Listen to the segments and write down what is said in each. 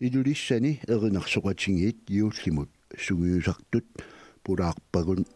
илулиссани эринарсоqatigiit юуллимут сугиусартут пулаарпагун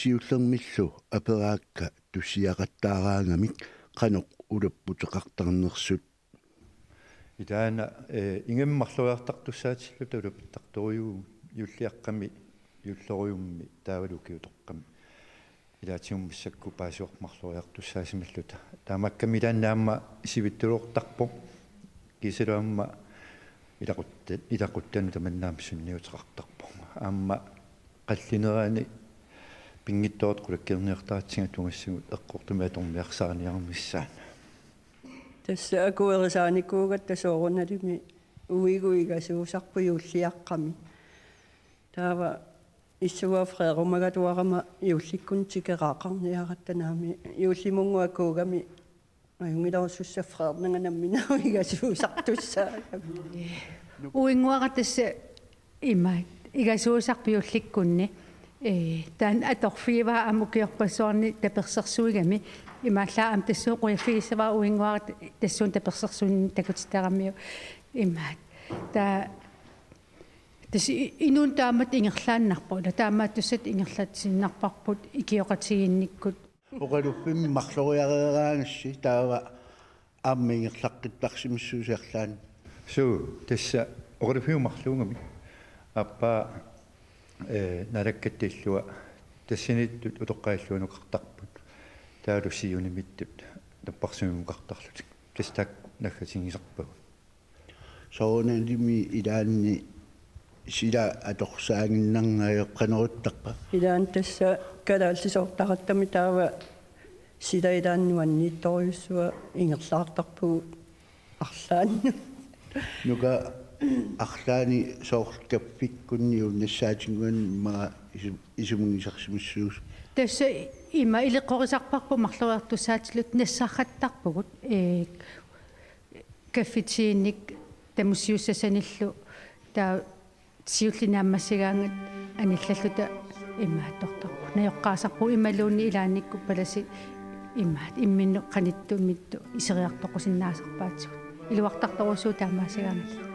сиуллермиллу апераакка туссиақаттаараангамик qanuq улаппутеқартарнерсут итаана э ингэммарлуяартартуссаатиллута улаппаттарторюу юллиаққами юллеруйумми таавалукиутоққами илаатигуммиссакку паасуармарлуяартуссаасимиллута таамакками тааннаама сивиттулуортарпо кисалуамма илақутта илақуттану таманнаам сунниутеқартарпо аама қаллинераани пингиттоот кулаккерниартаатсига тугассагут эққортумааторниарсааниармиссаан тасса акуерисааникуугат тасоорунналими уигуига суусарпу юуллиаққами таава иссуа фреерумагатуарама юулликкун тикераақарниараттанаами юуллимунгуакуугами аюнгиларсусса фреернанганамминауига суусартуссаагами уингуара тасса имма игасуусарпиулликкунни э таан аторфиива амукиорпассуарни таперсерсуигами имааллаа ам тассууқуяффигиссаваа уингуарат тассуун таперсерсуунни такутитарамиу имаат та тас инун таамат ингерлааннарпу ла таамаат туссат ингерлатсиннарпарпут икиоқатигинниккут оқалуффими марлориарераангасси таава ааммингерлаққиттарсимиссуусиарлаан суу тасса оқалуффиумарлуугами аппа э налаккаттиллуа тассиниттут утоққаиллуунуқартарпут таалуссиунимиттут таппарсуумуқартарлутик тастак наггатингисарпагу сооналими илаанни сила аторсаангиннаргаайоққанеруттарпа илаан тасса калааллисоортараттами таава сила илааннуанниитторюссуа ингерлаартарпугу арлаанну нука арлаани соорлкаппиккунниу нассаатингуан мага исумунгисарсимиссуус тасса има илеққорисарпарпу марлуартуссаатилут нассаарраттарпугут э каффитиинник тамуссиуссасаниллу таа сиуллинааммассигаангат аниллаллута имаатторторпу наёққаасарпу ималуунни илаанникку паласи имаат имминну қаниттуммитту исериартоқусиннаасарпаатсуут илуартарторусуу таамаасигаангат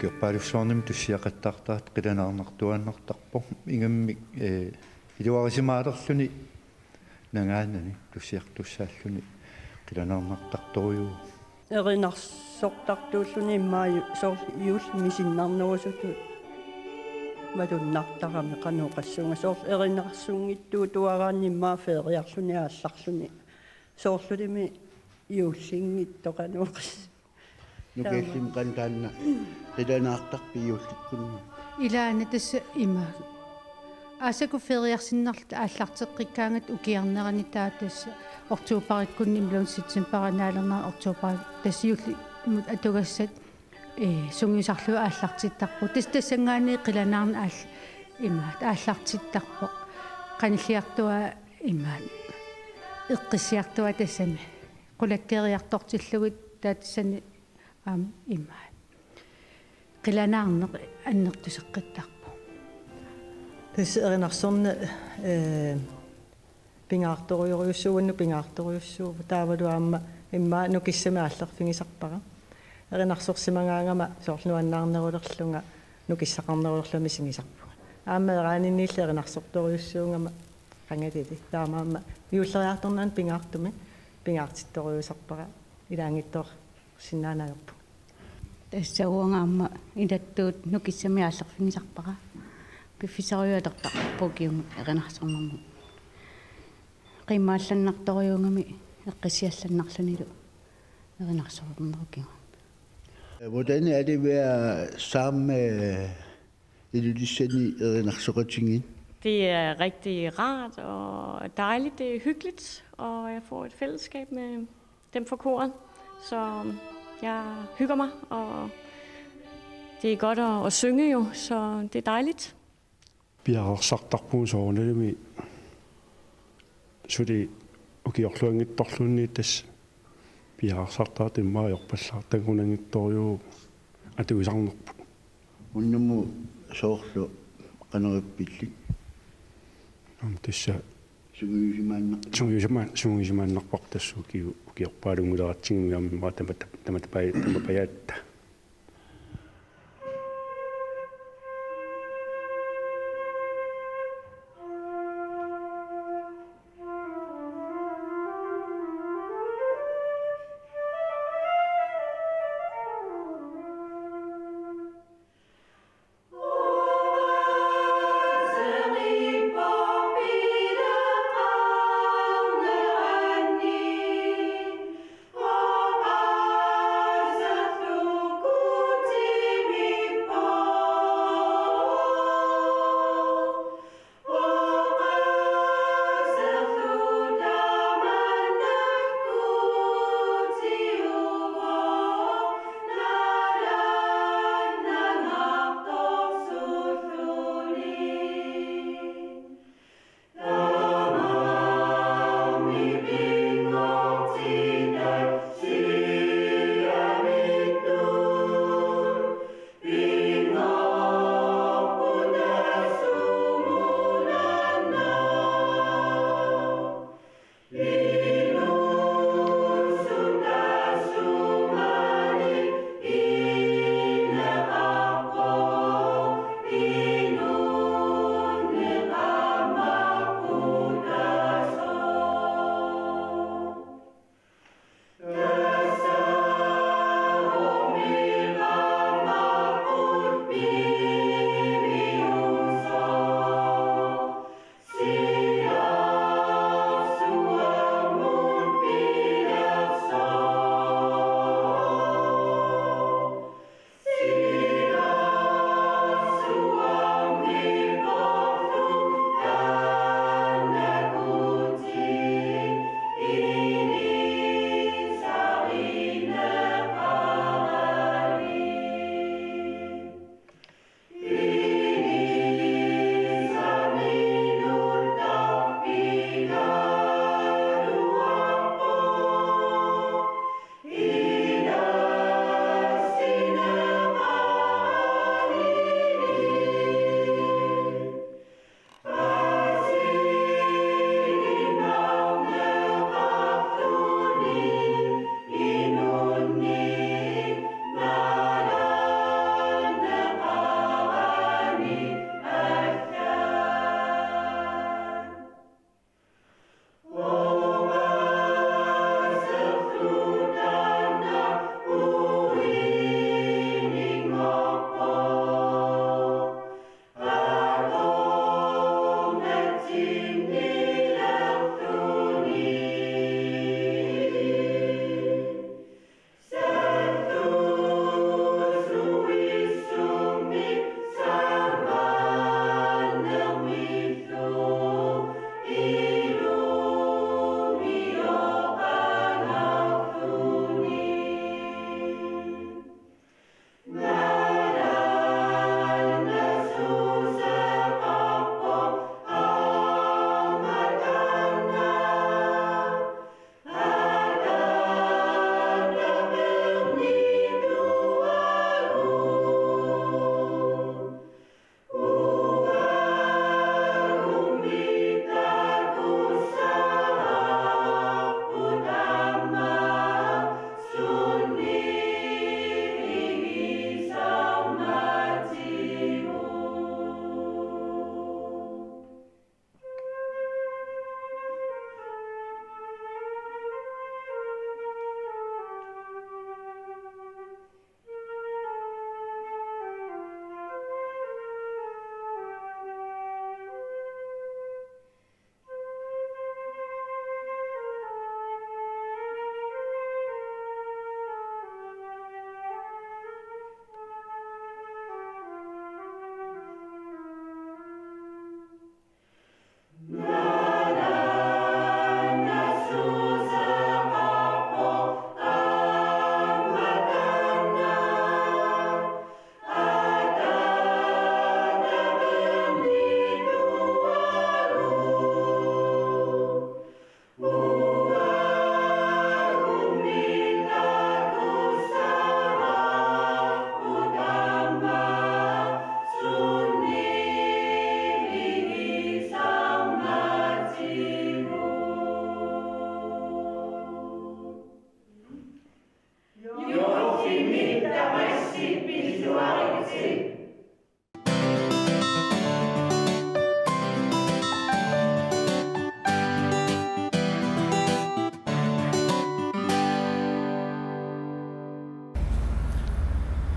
киорпаалуссуарним туссиақаттаартаат қиланаарнартуаннартарпо ингамми э илуарисимаалерлүни нагаанани туссиартуссааллүни қиланаарнартарторюу эринарсортартууллуни иммааю соор юул мисиннарнерусуту валуннартарами кануоқассуунга соор эринарсунгиттуу туараанни иммаа феериарлуни аалларлуни соорлулими юуллингиттоқануоқас нукеэллим кантаанна иланаартарпи юулликкунни илаана тасса има. Асаку фериарсиннарлут ааллартеққиккаангат укиарнерани таа тасса ортуупариккунни млун ситсин паранаалернаа ортуупарик тассиулли имут атугассат. Э сунгисарлу ааллартиттарпу тас тассангаани қиланаарна аал имаат ааллартиттарпо qanilliartua имаат эққиссиартуа тассами qulakkeeriartortillugit таатсани аам имаат qilanaarneq аннертусеққиттарпу тас эринарсорна э пингаарторюориуссууанну пингаарторюссуу таавалу аама имма нукиссами ааллерфигисарпара эринарсорсимагаангама соорлнуаннаарнерулерлунга нукиссақарнерулерлуми сигисарпуга аама эраанинниилла эринарсорторюссуунгама qangalili таамаама юуллериарторнаан пингаартуми пингаартитторюусарпара илаангиттоор tässä uongamma idattuut nukissamme asarfimisarpara piffisariualerpa pokium erinarsormarmu qimaallannartoriungami eqqisiallannarlunilu erinarsormarmukigu Hvordan er det at være sammen med eh, Ilulissani Erinarsokotingin? Det er rigtig rart og dejligt. Det er hyggeligt, og jeg får et fællesskab med dem fra koret. Så jeg hygger mig, og det er godt at, at synge jo, så det er dejligt. Vi har også sagt, at vi har med. Så det er jo også en dårlig des. Vi har sagt, at det er meget op, at den kunne ikke at det er sådan op. Hun må sørge for, at han er billig. Jamen, det er киу укиорпаалунгулератсигмиам ма тамат тамат пай тамапаятта Oh,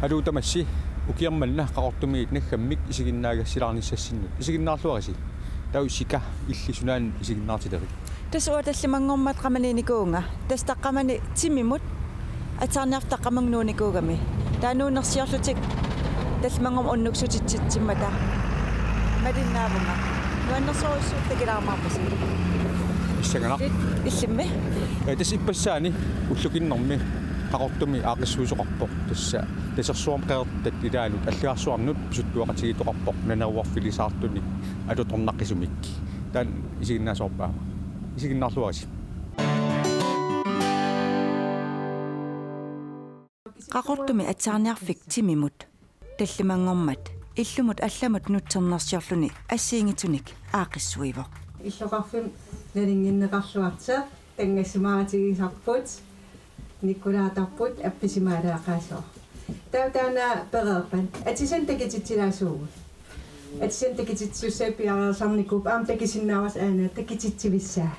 алуутамасси укиармална qaqortumiit naggammik isiginnaaгассилаарниссассиннут isiginnaarluarisi тау сика иллисунаан isiginnaartilери тасуа таллимангормат qamaniinikuunga тастаққамани тимимут атсаарниартаққамангнууникуугами таануунерсиорлутик талмангом уннуксутитситсиммата малиннаавунга нуаннерсоруссуут такилаармаарпаси иссагана. Иллимми э тас иппассаани уллукиннэрми qaqortumi aaqissuusoqarpoq tassa tasерsuarm qeertat ilaalut аллиарсуарнут писуттуақатигитоқарпоқ нанауарфилисаартуник алуторнаққисумик таан исигиннаасоорпаама исигиннаарлуаси qaqortumi atsaarniarfik timimut таллимангормат иллумут алламут нутсернерсиорлуни ассиингитуник аақиссуиво иллоқарфим налингиннеқарлуарта тангасумаратигисарпут никкулаатарпут апписимаалаақаасоо таутаана перерпан атисан такититсилаасуугу атисан такититсуссаа пиареерсарникуп аам такисиннаавас аана такититсивиссаа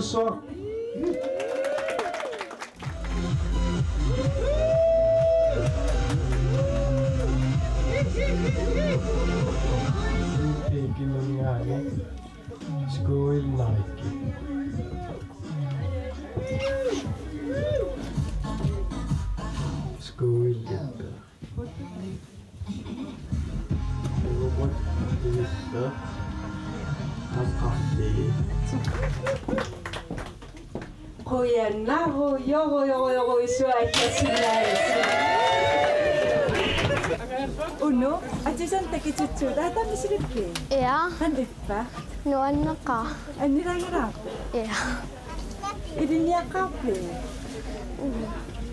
show song. Taking on Yanni, school Nike. School Dipper. What is the? Have a 고얀나호 요호요호요호 수아이스라이스 오노 아주산타키 주초 다담 시르키 예야 한데 빠 노안나카 아니라이라. 예야 이리니아 카페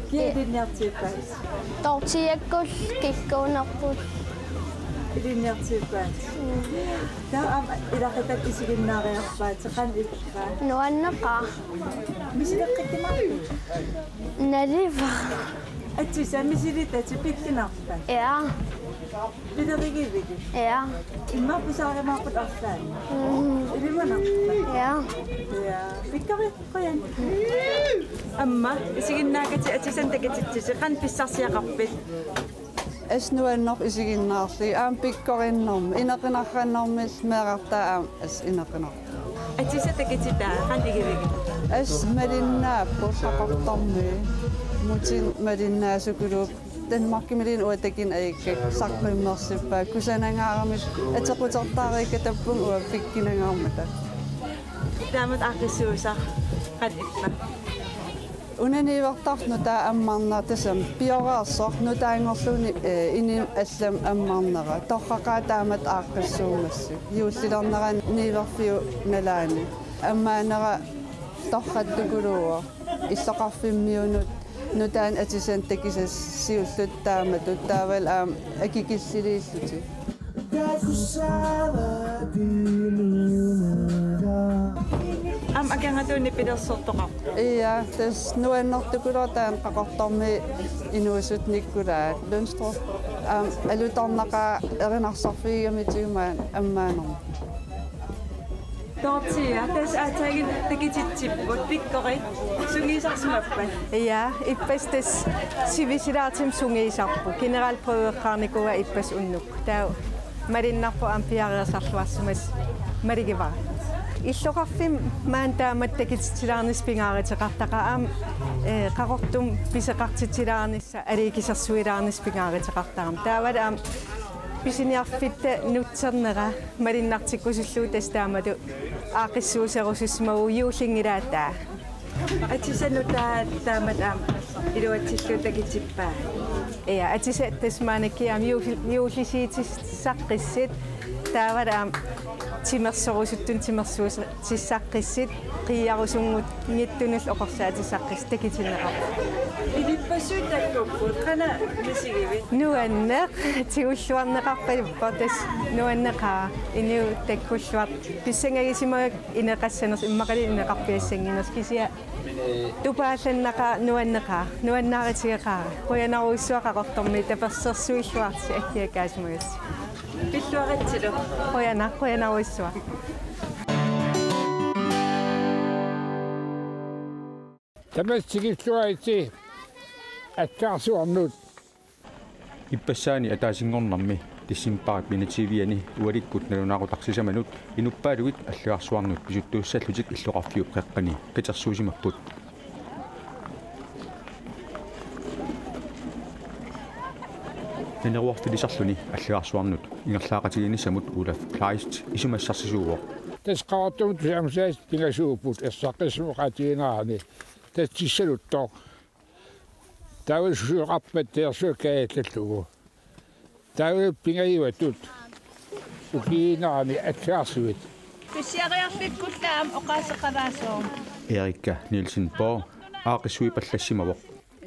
기에리니아 츠파스 떡치에코스 키코나코스 이리니아 츠파스 Daw am ila kita isigin na kayo ba? Tsakan na ka. Misidak kiti ma? Nariva. At susa, misilita, tsipit kinakta. Yeah. Bida kiki bigi? Yeah. Ima po sa akin mga putaktan? Mm. Ili mo na? Yeah. Yeah. Bika ko yan. Amma, isigin na ka tsi at susan tagad. аснуаннор исигиннаарли аам пиккориннэрм инеқинарраннэрмил меэқартаа аам ас инеқинар атиса такитита қантигивиги ас малиннааппу сақортарми мутин малиннаасукулууп Danmarkimilin uatakin aikak saqrimmersippa kusanangaaramil atеқутертаарика таппун уа пиккинангаармата таамат аққиссуусаа қат иппа унаниивертарну таа аммарнаа тасам пиораерсор нутаангорлуни ини аллам аммарнера торрақаа таамат ааққиссуумассу юуллилернеран нииверфиу налаани аммаанера торраттукулуо иллоқарфиммиунут нутаан атисан такисас сиуллут таамату таавал аам акикиллилииллути am agangadwni pidersortoqa iya tas nuannortukulataan qaqortormi inuasutnikkulaa lunstro am alutornaqa erinarsorfiigami tigumaan ammaanermu Dortia, tas atagin takititsipput pikkori sungisarsimappan. Iya, ippas tas sivisiraatsim sungisarpu. Generalprøveqarnikuga ippas unnuk. Tau marinnarpu ampiariasarluarsumas marigivara. Иллоқарфим маан таамат такитсилаарнис пингааритеқартаqa аам э қақортум писеқартитилаарнисса аликисерсуилаарнис пингааритеқартарам таавала аам писиниарфитта нутсернера малиннартиккусуллуу тас таамату аақиссуусерусисмагу юуллингилаатаа атисанутаа таамат аам илуатсиллуу такитиппаа Ja, at det er det man ikke am juulisiitissaqqissit таавара аам тимерсорусуттун тимерсуус тиссаққиссит қиярусунгут ниттунул оқорсаа тиссаққис такитинеқарпа илиппассуут таккуппут қана мисигивит нуаннеқ тигуллуарнеқарпалуппа тас нуаннеқаа инуу таккуллуар писсангагисимагак инеқассанерс иммақали инеқарпиассангинерс кисиа тупаалланнаqa нуаннеқаа нуаннааритигеқаа қуянаруиссуақақорторми таперсерсуиллуарти аккиакаасмагас пиллуаритсилу қуяна қуянаруиссуа тамассигиллуаити аккаарсуарнут иппассаани атаасингорнарми тиссимпарак минативиани уаликкут налунаагутарсисаманут инуппаалугит аллуарсуарнут. Писуттууссаллутик иллоқарфиуп қеққани катерсуусимаппут ненеруарфилисарлуни аллуарсуарнут ингерлаақатигинисамут улаф клаист исумассарсисууоо тас qaartumut fiamsaas pingasuuput ersaqqismuqatiinaani tas tissaluttoq taawil suuqarpat teersuukaatallugu taawil pingayivatut ukiinaani atsaarsuit писсиариарлит куллаам оқаасеқалаасоо эрикка нилсен по аақиссуи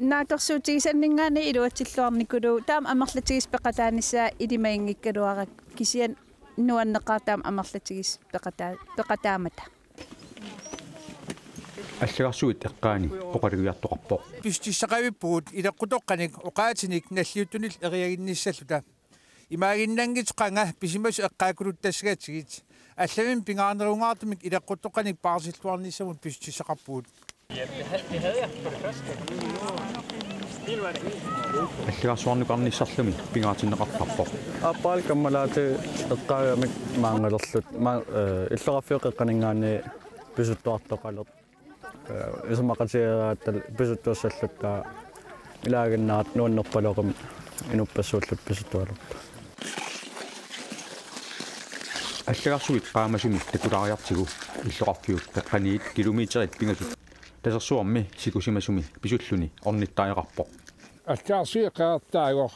паллассимавоқ нааторсуутигисаннингаани илуатсиллуарникулу таам амерлатигис пеқатааниссаа илимаингиккалуарак кисиан нуаннеқартаам амерлатигис пеқатаа пеқатаамата аллагарсуит эққаани оқалуиартоқарпоқ пистиссақавиппугут илеққутоққаник оқаатиник наллиутунил эриагинниссаллута имаагиннангит қанга писимас эққаакулуттассагатигит алламин пингаарнерунгаартумик илеққутоққаник паарсиллуарниссамут пистиссақарпугут аллагарсуарнукарниссарлуми пингаатиннеқартарпоқ аппаал каммалаати эққаагамик маангалерлут ма иллеқарфиоқеққанингаани писуттуартоқалер исумақатиерааттал писуттуассаллутта илаагиннаат нуаннерпалоқим инуппассууллут писуттуалерта аллагарсуит qaamasuми такулаариартигу иллоқарфиут пеққаниит километрит пингасут тасерсуарми сикусимасуми писуллуни орниттариақарпоқ аттаарсиэқаартаагор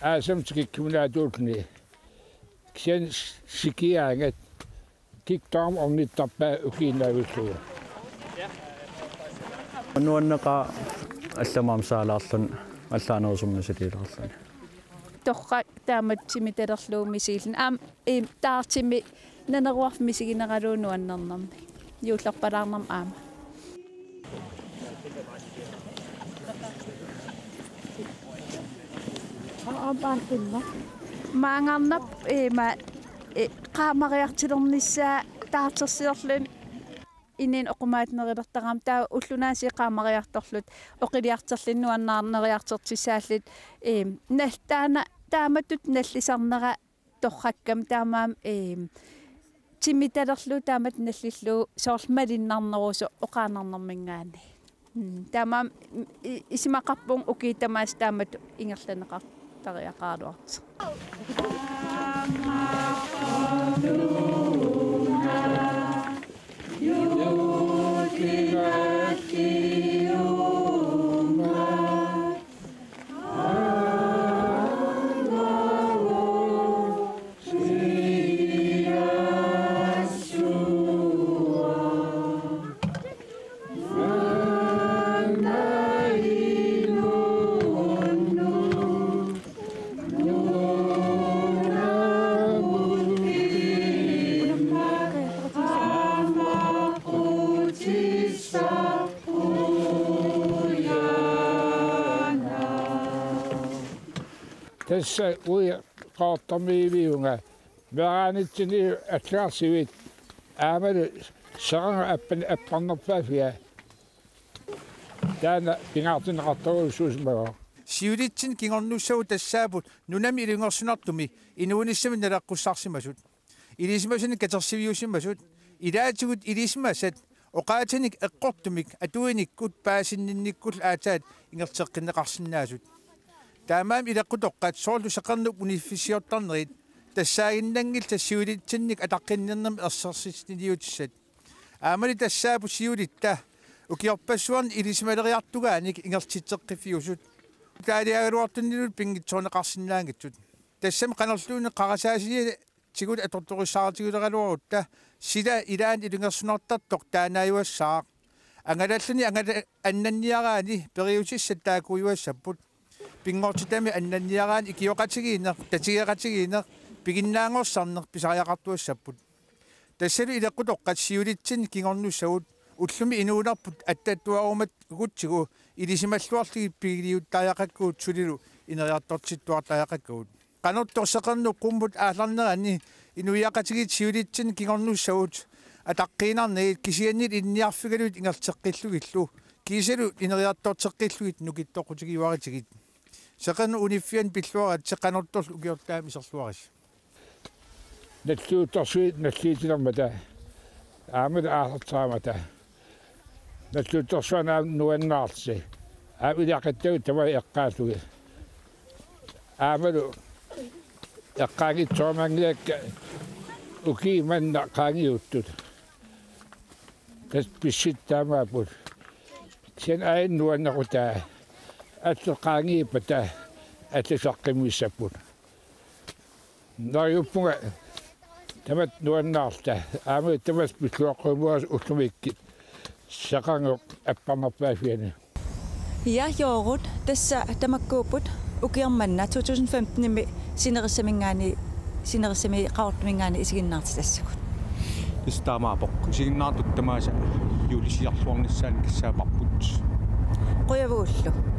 аасамтикиккумнаатуулни ксен сикиаангат киктаам орниттарпаа укииннаавиллуга нуаннеqa алламаам саалаарлун аллаанерусуммасилилерлани торра таамат симиталерлуумми сиилэн аам э таартими нанеруарф мисигинералууну аннернэрми юуллерпалаарнерм аама аабаартинна маангарнап эма э qaamariartilernissаа таартерсиерлун инин оқумаатнерилертараам таа уллунааси qaamariartorlut оқилиартерлиннуаннаарнериартертисааллит э нал таана тааматут наллисарнера торраккам таамаам э тимиталерлу таамат наллиллу соорлмалиннарнерусу оқаанарнэрмингаани таамаам исимақарпун укиитамаас таамат تغيير قادوت tässä ui kautta miiviunga. Vähän sinne ätrasivit. Ämeri saanga äppen äppanna päiviä. Tänä pingatin kattoisuus meillä. Siuditsin kingornuussau tassaaput nunami ilingorsunartumi inuunissamin nalaqqussarsimasut. Ilismasunik katersiviusimmasut ilaatugut ilismasat oqaatanik eqqortumik atuinik kut paasinninnikkul aataat ingerteqqinneqarsinnaasut. налаққуссарсимасут илисимасуни катерсивиусимасут илаатигут илисимасат оқаатаник эққортумик атуиниккут паасиннинниккул аатаат ингертеққиннеқарсинаасут таамаам илаққутоққат соорлу сақарнук униффисиортарнерит тассаагиннангил тассиулитсинник атаққиннернам ерсерсиснилиутиссат аамали тассаапу сиулитта укиорпассуарни илисималериартугааник ингертитсеққиффиусут таалиагалуартуннилут пингитсоонеқарсинаангитсут тассами қанерлууни қарасаасини атсигут аторторуссаартигулералуарутта сила илаан илунгерсунартартоқ таанааюассаа ангалаллуни ангала аннанниараани периутиссат таакуйуассаппут пингортитами аннанниараани икиоқатигиинеқ татигеқатигиинеқ пигиннаангорсарнеқ писариақартуассаппут. Тассалу илеққутоққатсиулитсин кингорнуссагут уллуми инуунарпут аттаттуарумат гутсигу илисималлуарлиги пигилиуттааяқаккуут сулилу инериартортиттуартааяқаккуут qanuttorseqernu qummut aallarnerani inuiaqatigit siulitsin kingornussagut атаққиинарнигит кисианнит инниарфигалуит ингертеққиллугиллу кисалу инериартортеққиллугит нукиттоқутигиваритигит сеқану униффиан пиллуарат сеқанорторл угиортаами серлуарис наллуутторсуит наллиитинэрмата аамат аасартаамата наллуутторсуанаа нуаннаарси аавилиақаттагу тава эққаалуги аамалу эққаагит соомангиакка уки манна qaangiuttut тас писситтаамаапут сен айн нуаннакута аттеқаангииппата атлисаққимиссаппут наюппунга тамат нуаннаарта аама тамас пиллуаққумуас уллумиккит сақанго аппамарпаафиани Ja, joorut. Tässä tamakkuuput ukiarmanna 2015 imi sinerissamingaani sinerissami qaortumingaani isiginnaartisassakut. истаамаапоқ сигиннаартут тамааса юлисиарлуарнissaани киссаапарпут Qoyavugullu.